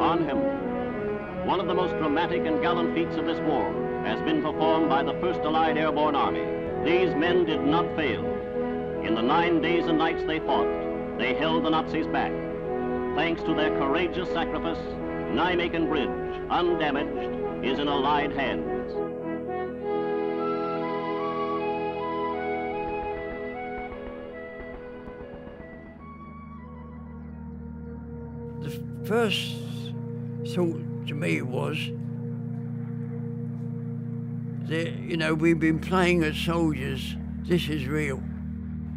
Arnhem, one of the most dramatic and gallant feats of this war has been performed by the 1st Allied Airborne Army. These men did not fail. In the nine days and nights they fought, they held the Nazis back. Thanks to their courageous sacrifice, Nijmegen Bridge, undamaged, is in Allied hands. First thought to me was that, you know, we've been playing as soldiers. This is real.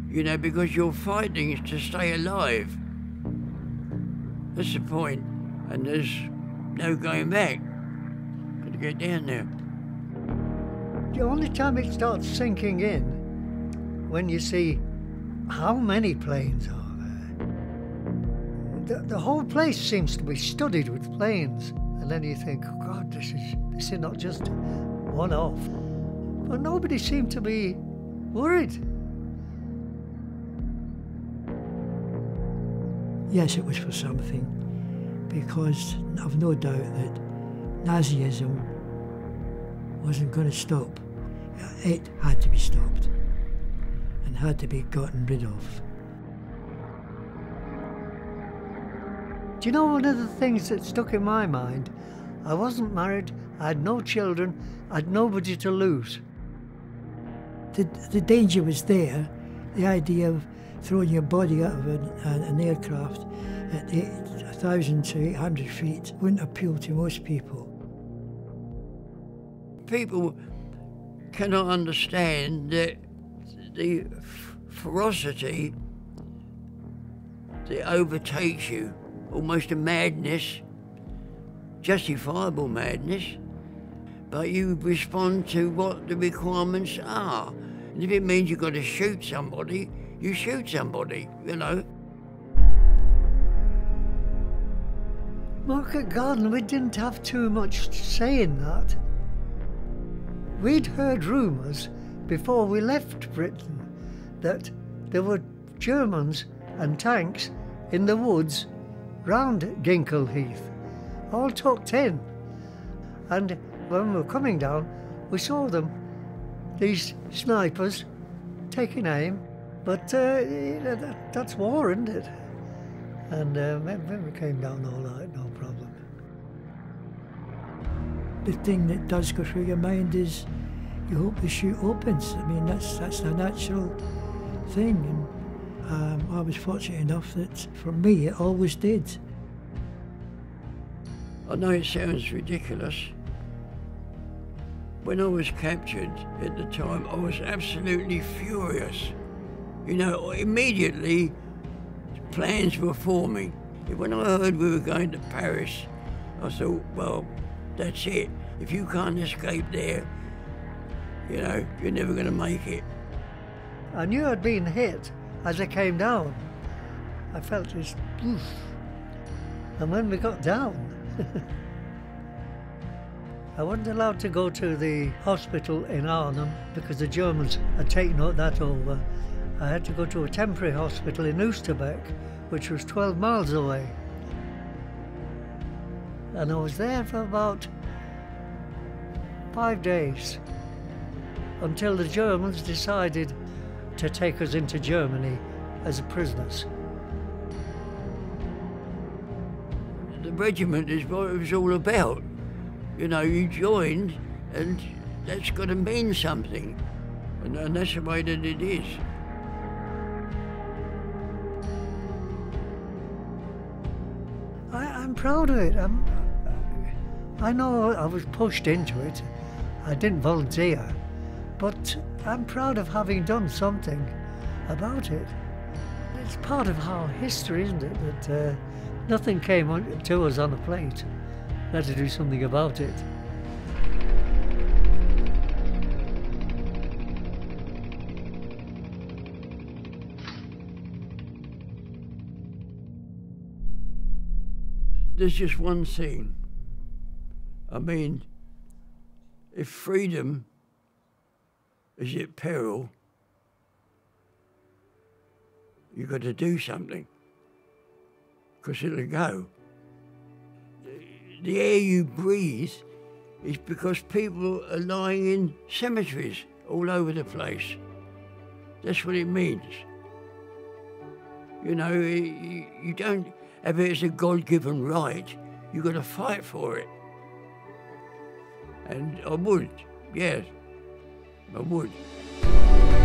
You know, because you're fighting to stay alive. That's the. And there's no going back. Got to get down there. The only time it starts sinking in when you see how many planes are. The, the whole place seems to be studded with planes. And then you think, oh God, this is this is not just one off. But nobody seemed to be worried. Yes, it was for something, because I've no doubt that Nazism wasn't going to stop. It had to be stopped and had to be gotten rid of. Do you know one of the things that stuck in my mind? I wasn't married, I had no children, I had nobody to lose. The, the danger was there, the idea of throwing your body out of an, an, aircraft at eight, 1,000 to 800 feet wouldn't appeal to most people. People cannot understand that the ferocity that overtakes you, almost a madness, justifiable madness, but you respond to what the requirements are. And if it means you've got to shoot somebody, you shoot somebody, you know. Market Garden, we didn't have too much to say in that. We'd heard rumours before we left Britain that there were Germans and tanks in the woods round Ginkel Heath, all tucked in. And when we were coming down, we saw them, these snipers, taking aim. But uh, you know, that, that's war, isn't it? And uh, when we came down all right, no problem. The thing that does go through your mind is you hope the chute opens. I mean, that's that's a natural thing. And I was fortunate enough that for me it always did. I know it sounds ridiculous. When I was captured at the time, I was absolutely furious. You know, immediately plans were forming. When I heard we were going to Paris, I thought, well, that's it. If you can't escape there, you know, you're never going to make it. I knew I'd been hit as I came down. I felt this poof. And when we got down, I wasn't allowed to go to the hospital in Arnhem because the Germans had taken that over. I had to go to a temporary hospital in Oosterbeek, which was 12 miles away. And I was there for about five days until the Germans decided to take us into Germany as prisoners. The regiment is what it was all about. You know, you joined, and that's got to mean something. And, and that's the way that it is. I, I'm proud of it. I'm, I know I was pushed into it. I didn't volunteer, but I'm proud of having done something about it. It's part of our history, isn't it? That uh, nothing came to us on a plate. We had to do something about it. There's just one thing. I mean, if freedom is at peril, you've got to do something because it'll go. the air you breathe is because people are lying in cemeteries all over the place. That's what it means. You know, you, don't have it as a God given right, you've got to fight for it. And I would, yes, I would.